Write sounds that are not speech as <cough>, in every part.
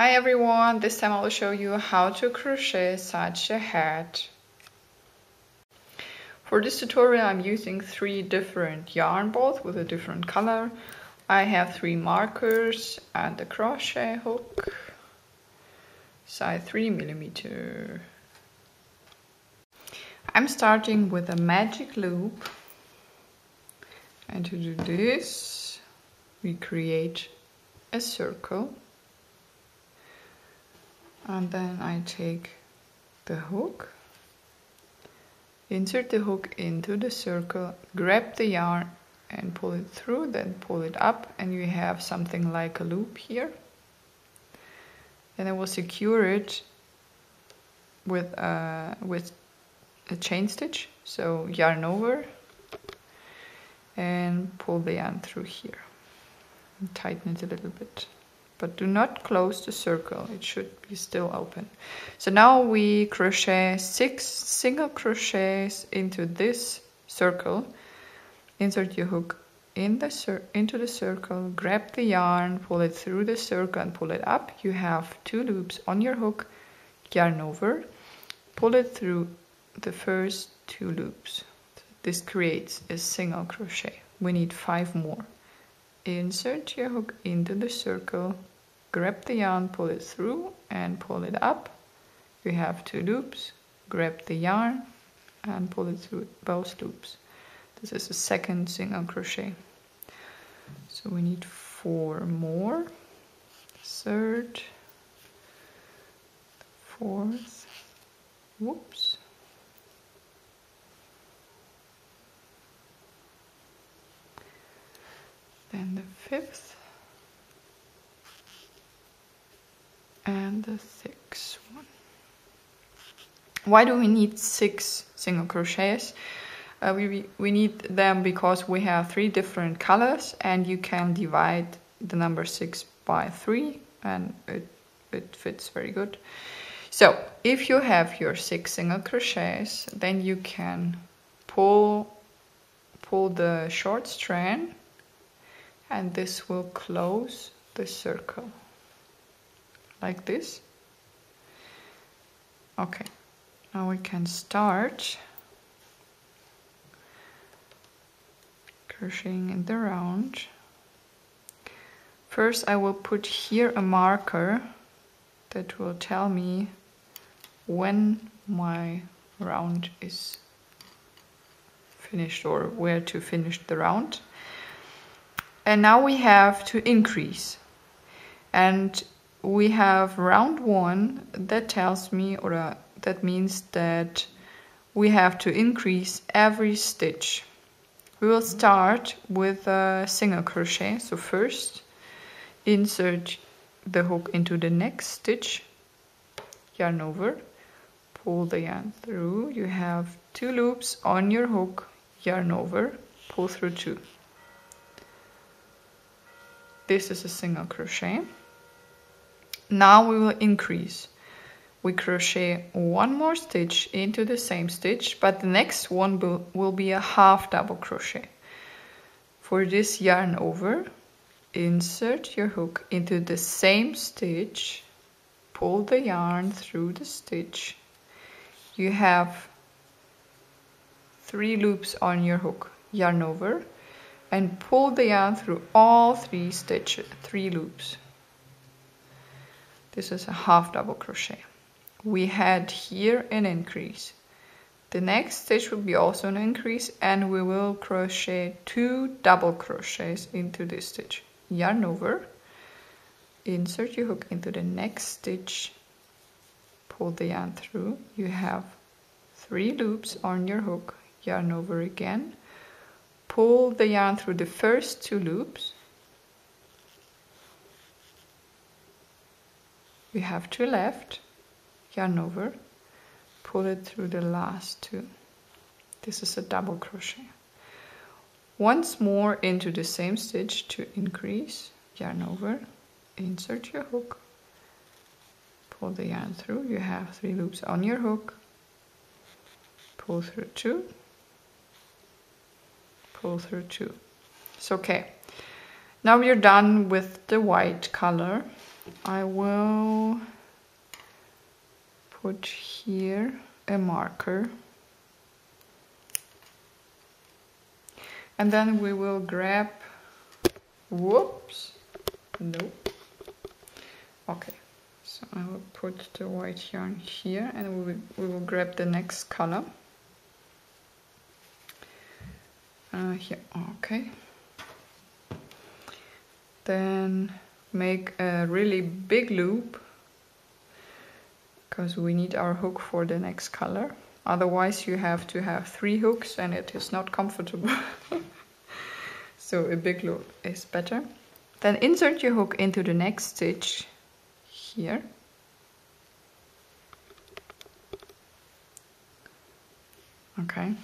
Hi everyone, this time I will show you how to crochet such a hat. For this tutorial I'm using three different yarn balls with a different color. I have three markers and a crochet hook, size 3 millimeter. I'm starting with a magic loop and to do this we create a circle and then I take the hook insert the hook into the circle grab the yarn and pull it through then pull it up and you have something like a loop here. Then I will secure it with a, with a chain stitch so yarn over and pull the yarn through here. And tighten it a little bit but do not close the circle. It should be still open. So now we crochet six single crochets into this circle. Insert your hook in the into the circle grab the yarn pull it through the circle and pull it up. You have two loops on your hook yarn over pull it through the first two loops. This creates a single crochet. We need five more. Insert your hook into the circle grab the yarn pull it through and pull it up. You have two loops. Grab the yarn and pull it through both loops. This is the second single crochet. So we need four more. Third. Fourth. Whoops. Then the fifth the sixth one. Why do we need six single crochets? Uh, we, we need them because we have three different colors and you can divide the number six by three and it, it fits very good. So if you have your six single crochets, then you can pull, pull the short strand and this will close the circle like this. Okay now we can start crocheting in the round. First I will put here a marker that will tell me when my round is finished or where to finish the round. And now we have to increase. And we have round one that tells me or uh, that means that we have to increase every stitch. We will start with a single crochet. So first insert the hook into the next stitch yarn over pull the yarn through. You have two loops on your hook yarn over pull through two. This is a single crochet now we will increase. We crochet one more stitch into the same stitch but the next one will, be a half double crochet. For this yarn over insert your hook into the same stitch pull the yarn through the stitch. You have three loops on your hook yarn over and pull the yarn through all three stitches, three loops. This is a half double crochet. We had here an increase. The next stitch will be also an increase and we will crochet two double crochets into this stitch. Yarn over, insert your hook into the next stitch, pull the yarn through. You have three loops on your hook, yarn over again, pull the yarn through the first two loops we have two left. Yarn over pull it through the last two. This is a double crochet. Once more into the same stitch to increase. Yarn over insert your hook. Pull the yarn through. You have three loops on your hook. Pull through two. Pull through two. It's okay. Now we're done with the white color. I will put here a marker. And then we will grab whoops no okay so I will put the white yarn here and we will, we will grab the next color. Uh, here okay. Then make a really big loop because we need our hook for the next color. Otherwise you have to have three hooks and it is not comfortable. <laughs> So a big loop is better. Then insert your hook into the next stitch here. Okay.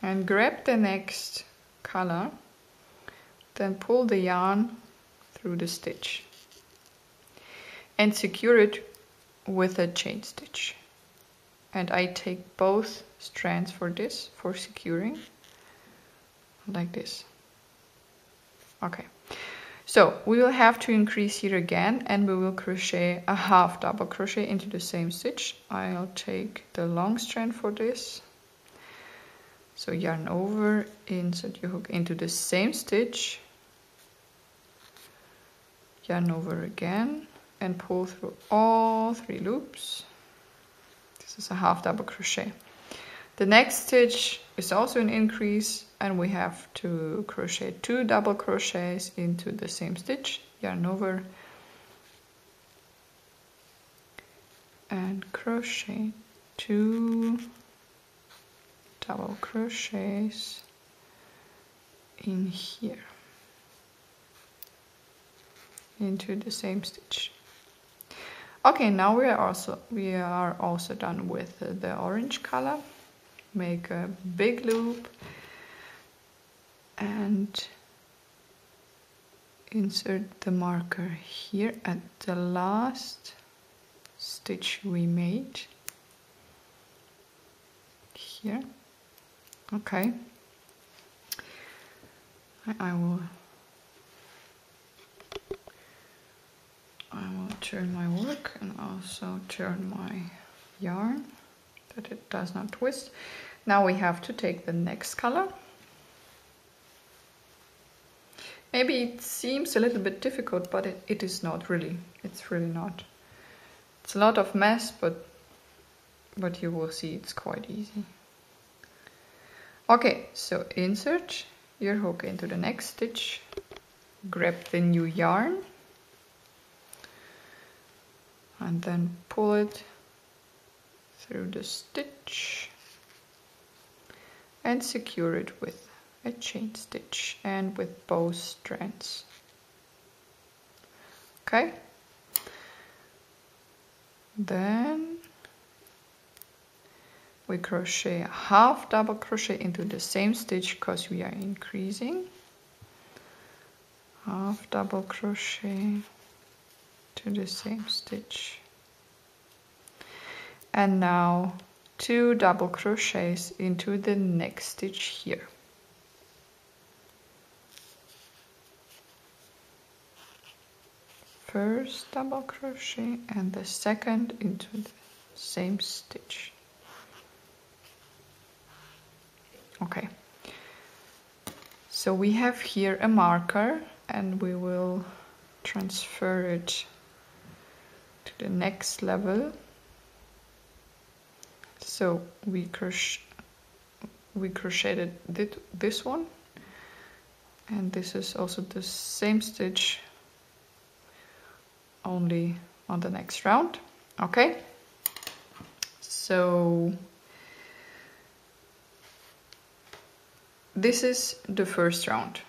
And grab the next color. Then pull the yarn through the stitch and secure it with a chain stitch. And I take both strands for this for securing like this. Okay. So we will have to increase here again and we will crochet a half double crochet into the same stitch. I'll take the long strand for this. So yarn over insert your hook into the same stitch yarn over again and pull through all three loops. This is a half double crochet. The next stitch is also an increase and we have to crochet two double crochets into the same stitch yarn over and crochet two double crochets in here into the same stitch. Okay now we are also we are also done with uh, the orange color. Make a big loop and insert the marker here at the last stitch we made. Here. Okay. I, I will I will turn my work and also turn my yarn that it does not twist. Now we have to take the next color. Maybe it seems a little bit difficult but it, it is not really. It's really not. It's a lot of mess but but you will see it's quite easy. Okay, so insert your hook into the next stitch, grab the new yarn and then pull it through the stitch and secure it with a chain stitch and with both strands. Okay, then we crochet a half double crochet into the same stitch because we are increasing. Half double crochet to the same stitch. And now two double crochets into the next stitch here. First double crochet and the second into the same stitch. Okay. So we have here a marker and we will transfer it to the next level. So we crochet we crocheted this one and this is also the same stitch only on the next round okay so this is the first round.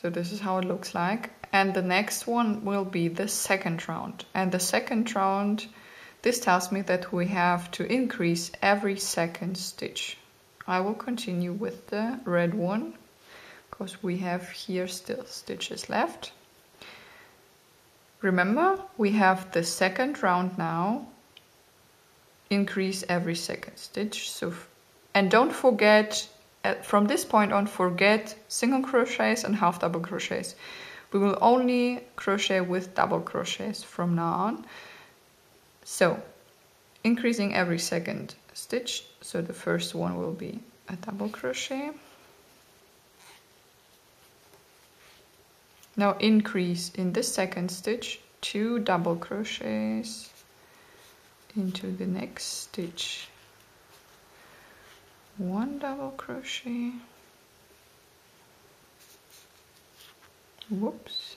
So this is how it looks like. And the next one will be the second round. And the second round, this tells me that we have to increase every second stitch. I will continue with the red one because we have here still stitches left. Remember, we have the second round now. Increase every second stitch. So, and don't forget from this point on forget single crochets and half double crochets we will only crochet with double crochets from now on. So increasing every second stitch. So the first one will be a double crochet. Now increase in the second stitch two double crochets into the next stitch. One double crochet whoops.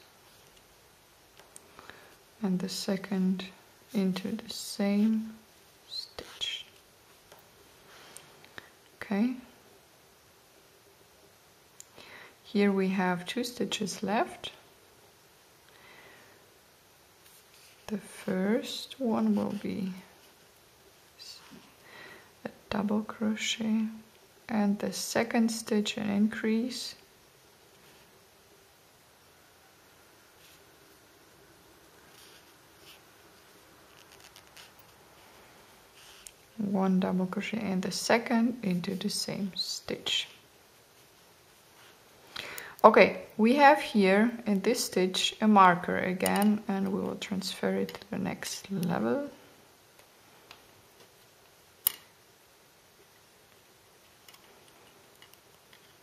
And the second into the same stitch. Okay. Here we have two stitches left. The first one will be a double crochet and the second stitch an increase one double crochet and the second into the same stitch. Okay we have here in this stitch a marker again and we will transfer it to the next level.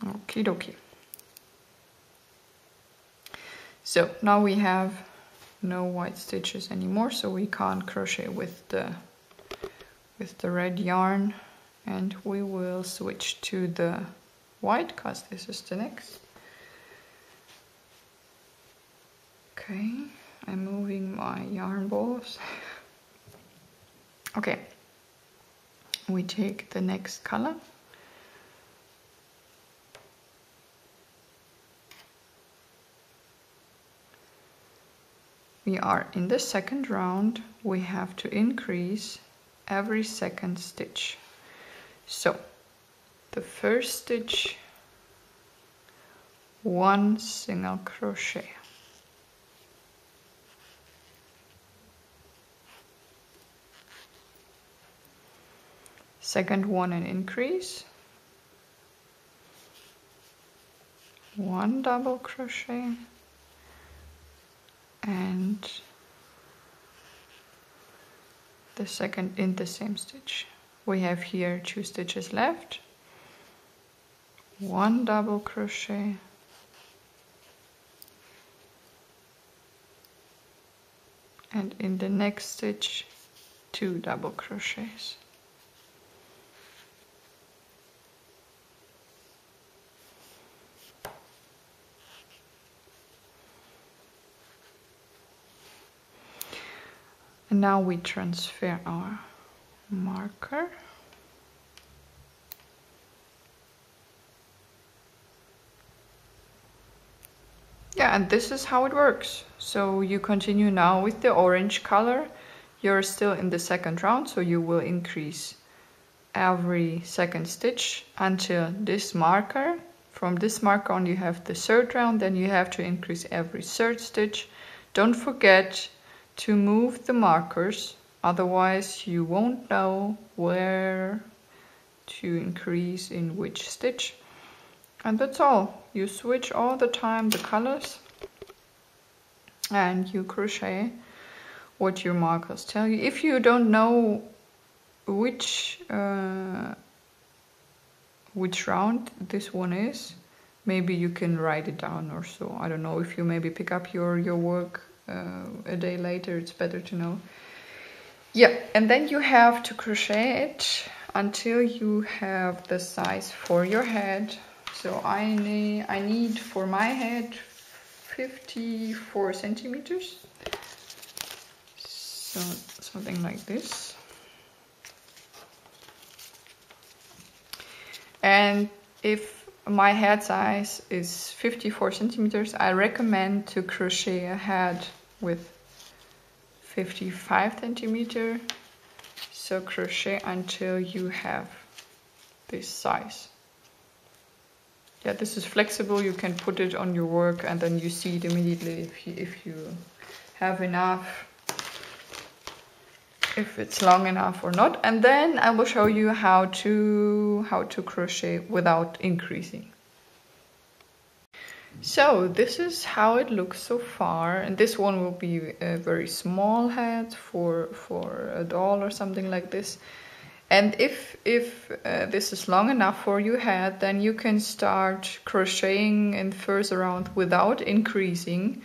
Okie dokie so now we have no white stitches anymore so we can't crochet with the with the red yarn and we will switch to the white because this is the next. Okay, I'm moving my yarn balls. <laughs> okay, we take the next color. We are in the second round, we have to increase every second stitch. So the first stitch one single crochet. Second one an increase. One double crochet. And the second in the same stitch. We have here two stitches left. One double crochet. And in the next stitch two double crochets now we transfer our marker. Yeah, and this is how it works. So you continue now with the orange color. You're still in the second round, so you will increase every second stitch until this marker. From this marker on you have the third round, then you have to increase every third stitch. Don't forget to move the markers otherwise you won't know where to increase in which stitch. And that's all. You switch all the time the colors and you crochet what your markers tell you. If you don't know which uh, which round this one is maybe you can write it down or so. I don't know if you maybe pick up your your work uh, a day later it's better to know. Yeah and then you have to crochet it until you have the size for your head. So I need I need for my head 54 centimeters. So something like this. And if my head size is 54 centimeters. I recommend to crochet a head with 55 centimeter. So crochet until you have this size. Yeah, this is flexible. You can put it on your work and then you see it immediately if you, if you have enough if it's long enough or not and then I will show you how to how to crochet without increasing So this is how it looks so far, and this one will be a very small hat for for a doll or something like this. And if if uh, this is long enough for your head then you can start crocheting in first round without increasing.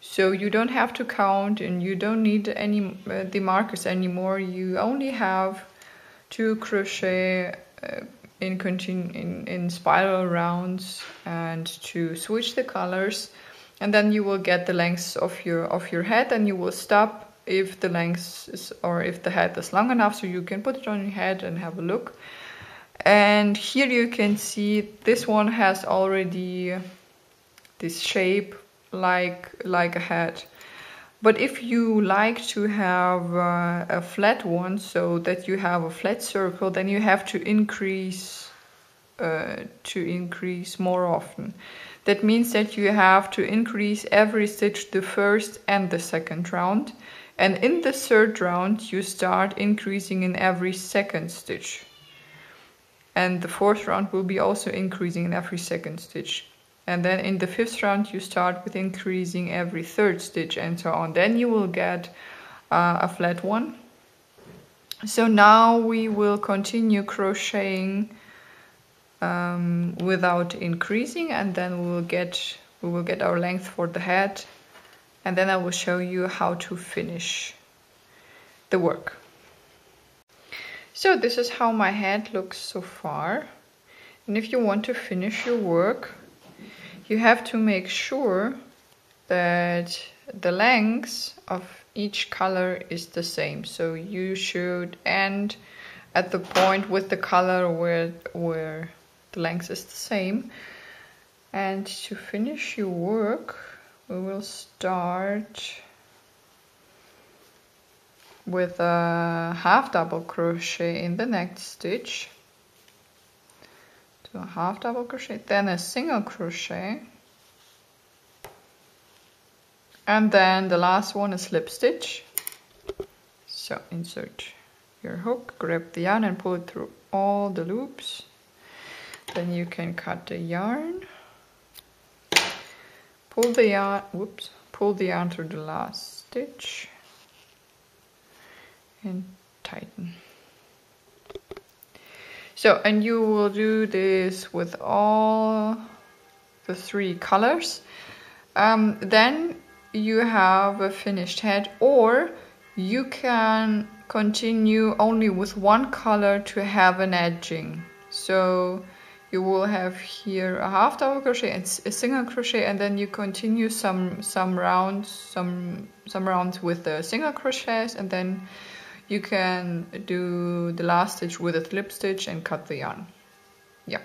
So you don't have to count, and you don't need any uh, the markers anymore. You only have to crochet. Uh, in, in, in spiral rounds and to switch the colors and then you will get the length of your of your head and you will stop if the length is or if the head is long enough so you can put it on your head and have a look and here you can see this one has already this shape like like a hat but if you like to have uh, a flat one, so that you have a flat circle, then you have to increase uh, to increase more often. That means that you have to increase every stitch the first and the second round. And in the third round, you start increasing in every second stitch. And the fourth round will be also increasing in every second stitch and then in the fifth round you start with increasing every third stitch and so on. Then you will get uh, a flat one. So now we will continue crocheting um, without increasing and then we will get we will get our length for the head. And then I will show you how to finish the work. So this is how my head looks so far. And if you want to finish your work you have to make sure that the length of each color is the same. So you should end at the point with the color where, where the length is the same. And to finish your work, we will start with a half double crochet in the next stitch do a half double crochet then a single crochet. And then the last one is slip stitch. So insert your hook grab the yarn and pull it through all the loops. Then you can cut the yarn. Pull the yarn whoops pull the yarn through the last stitch. And tighten so, and you will do this with all the three colors. Um, then you have a finished head or you can continue only with one color to have an edging. So you will have here a half double crochet and a single crochet and then you continue some some rounds some some rounds with the single crochets and then you can do the last stitch with a slip stitch and cut the yarn. Yeah.